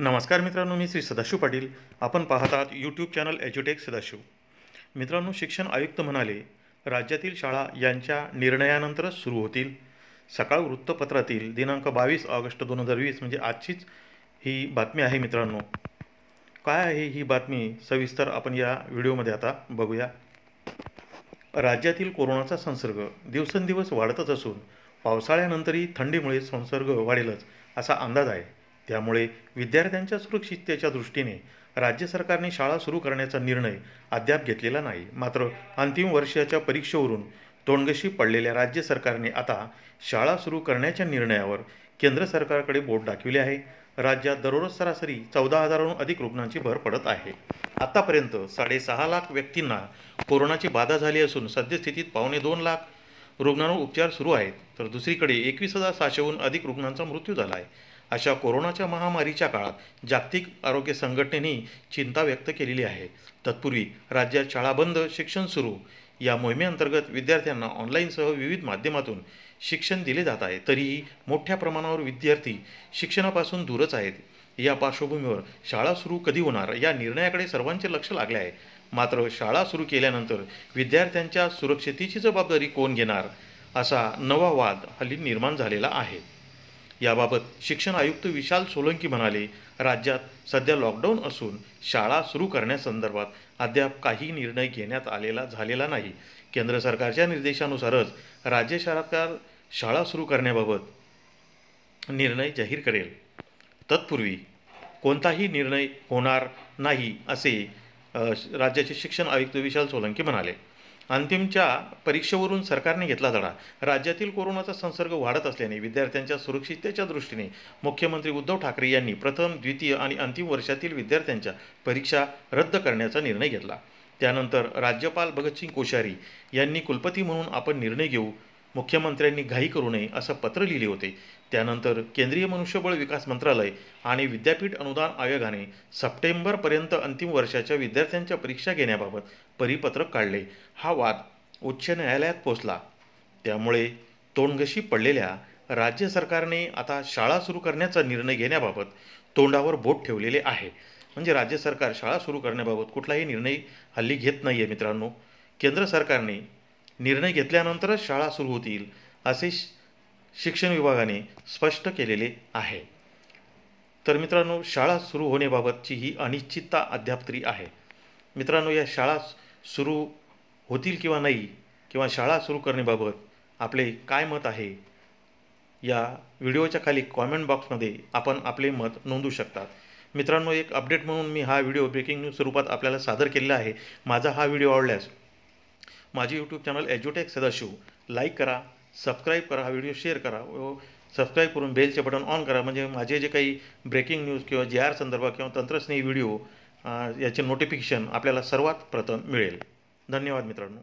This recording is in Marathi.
नमस्कार मित्रांनो मी श्री सदाशिव पाटील. आपण पाहतात यूट्यूब चॅनल एज्युटेक सदाशिव. मित्रांनो शिक्षण आयुक्त म्हणाले राज्यातील शाळा यांच्या निर्णयानंतरच सुरू होतील. सकाळ वृत्तपत्रातील दिनांक बावीस ऑगस्ट दोन हजार वीस म्हणजे आजचीच ही बातमी आहे मित्रांनो. काय आहे ही बातमी? सविस्तर आपण या व्हिडिओमध्ये आता बघूया. राज्यातील कोरोनाचा संसर्ग दिवसेंदिवस वाढतच असून पावसाळ्यानंतरही थंडीमुळे संसर्ग वाढेलच असा अंदाज आहे. त्यामुळे विद्यार्थ्यांच्या सुरक्षिततेच्या दृष्टीने राज्य सरकारने शाळा सुरू करण्याचा निर्णय अद्याप घेतलेला नाही. मात्र अंतिम वर्षाच्या परीक्षेवरून तोंडगशी पडलेल्या राज्य सरकारने आता शाळा सुरू करण्याच्या निर्णयावर केंद्र सरकारकडे बोट दाखविले आहे. राज्यात दररोज सरासरी चौदा हजाराहून अधिक रुग्णांची भर पडत आहे. आतापर्यंत साडेसहा लाख व्यक्तींना कोरोनाची बाधा झाली असून सद्यस्थितीत पावणे दोन लाख रुग्णांवर उपचार सुरू आहेत. तर दुसरीकडे एकवीस हजार सहाशेहून अधिक रुग्णांचा मृत्यू झाला आहे. अशा कोरोनाच्या महामारीच्या काळात जागतिक आरोग्य संघटनेने चिंता व्यक्त केलेली आहे. तत्पूर्वी राज्यात शाळा बंद शिक्षण सुरू. या मोहिमेअंतर्गत विद्यार्थ्यांना ऑनलाईनसह विविध माध्यमातून शिक्षण दिले जात आहे. तरीही मोठ्या प्रमाणावर विद्यार्थी शिक्षणापासून दूरच आहेत. या पार्श्वभूमीवर शाळा सुरू कधी होणार या निर्णयाकडे सर्वांचे लक्ष लागले आहे. मात्र शाळा सुरू केल्यानंतर विद्यार्थ्यांच्या सुरक्षितेची जबाबदारी कोण घेणार? असा नवा वाद हल्ली निर्माण झालेला आहे. याबाबत शिक्षण आयुक्त विशाल सोलंकी म्हणाले राज्यात सध्या लॉकडाऊन असून शाळा सुरू करण्यासंदर्भात अद्याप काही निर्णय घेण्यात आलेला झालेला नाही. केंद्र सरकारच्या निर्देशानुसारच राज्य सरकार शाळा सुरू करण्याबाबत निर्णय जाहीर करेल. तत्पूर्वी कोणताही निर्णय होणार नाही असे राज्याचे शिक्षण आयुक्त विशाल सोलंकी म्हणाले. अंतिमच्या परीक्षेवरून सरकारने घेतला धडा. राज्यातील कोरोनाचा संसर्ग वाढत असल्याने विद्यार्थ्यांच्या सुरक्षिततेच्या दृष्टीने मुख्यमंत्री उद्धव ठाकरे यांनी प्रथम द्वितीय आणि अंतिम वर्षातील विद्यार्थ्यांच्या परीक्षा रद्द करण्याचा निर्णय घेतला. त्यानंतर राज्यपाल भगतसिंग कोश्यारी यांनी कुलपती म्हणून आपण निर्णय घेऊ मुख्यमंत्र्यांनी घाई करू नये असं पत्र लिहिले होते. त्यानंतर केंद्रीय मनुष्यबळ विकास मंत्रालय आणि विद्यापीठ अनुदान आयोगाने सप्टेंबरपर्यंत अंतिम वर्षाच्या विद्यार्थ्यांच्या परीक्षा घेण्याबाबत परिपत्रक काढले. हा वाद उच्च न्यायालयात पोचला त्यामुळे तोंडगशी पडलेल्या राज्य सरकारने आता शाळा सुरू करण्याचा निर्णय घेण्याबाबत तोंडावर बोट ठेवलेले आहे. म्हणजे राज्य सरकार शाळा सुरू करण्याबाबत कुठलाही निर्णय हल्ली घेत नाही आहे मित्रांनो. केंद्र सरकारने निर्णय घेतल्यानंतरच शाळा सुरू होतील असे शिक्षण विभागाने स्पष्ट केलेले आहे. तर मित्रांनो शाळा सुरू होण्याबाबतची ही अनिश्चितता अद्याप तरी आहे. मित्रांनो या शाळा सुरू होतील किंवा नाही किंवा शाळा सुरू करण्याबाबत आपले काय मत आहे या व्हिडिओच्या खाली कॉमेंट बॉक्समध्ये आपण आपले मत नोंदवू शकतात. मित्रांनो एक अपडेट म्हणून मी हा व्हिडिओ ब्रेकिंग न्यूज स्वरूपात आपल्याला सादर केलेला आहे. माझा हा व्हिडिओ आवडल्यास माझे यूट्यूब चॅनल एज्युटेक सदाशिव. लाईक करा सबस्क्राईब करा हा व्हिडिओ शेअर करा. व सबस्क्राईब करून बेलचे बटन ऑन करा. म्हणजे माझे जे काही ब्रेकिंग न्यूज किंवा जे आर संदर्भात किंवा तंत्रस्नेही व्हिडिओ याचे नोटिफिकेशन आपल्याला सर्वात प्रथम मिळेल. धन्यवाद मित्रांनो.